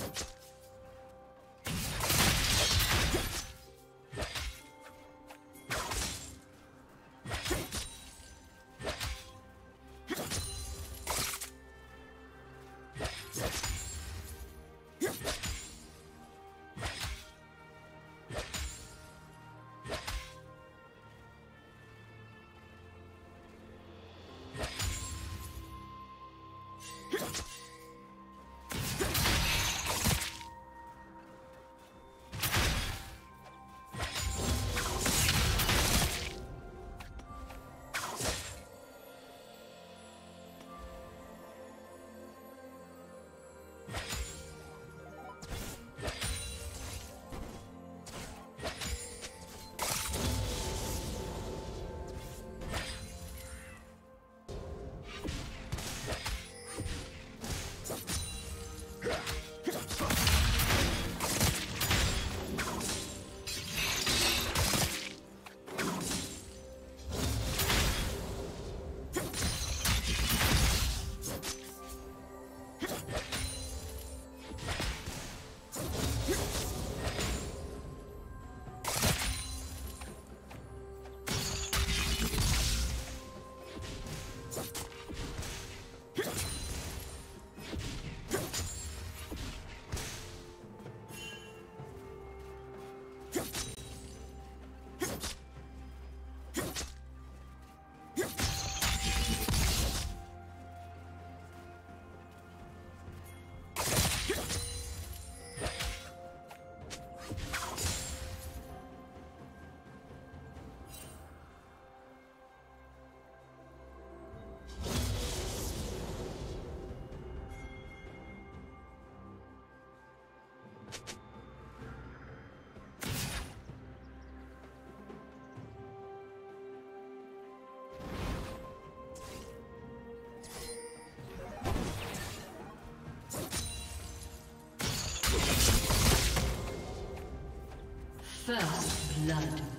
you First blood.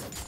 Red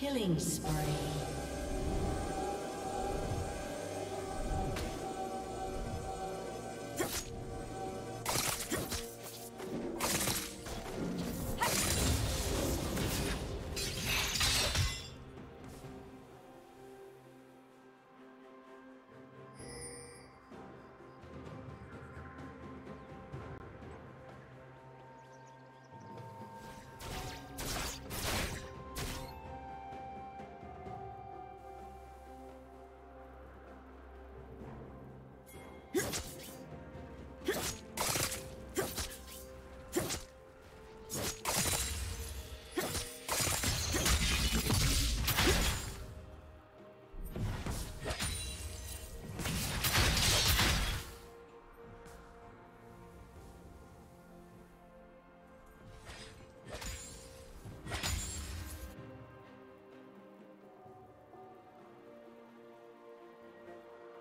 Killing spree.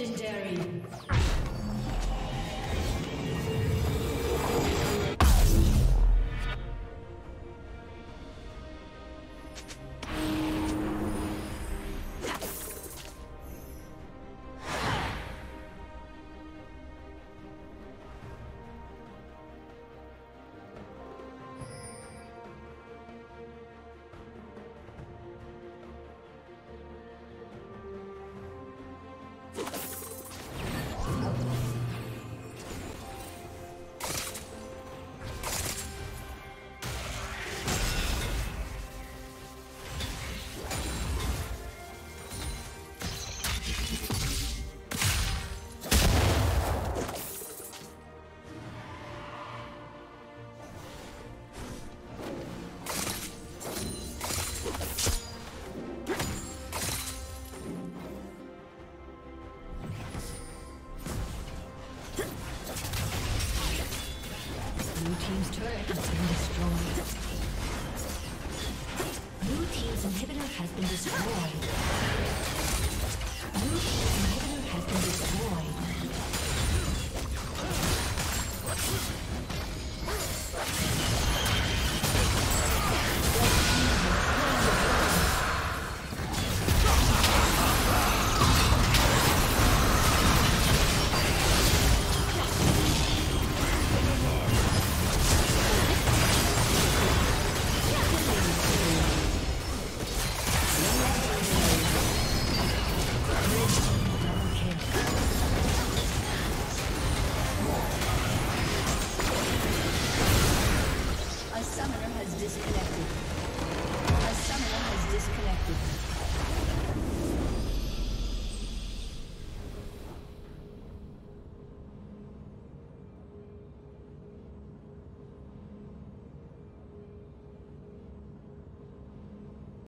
Blue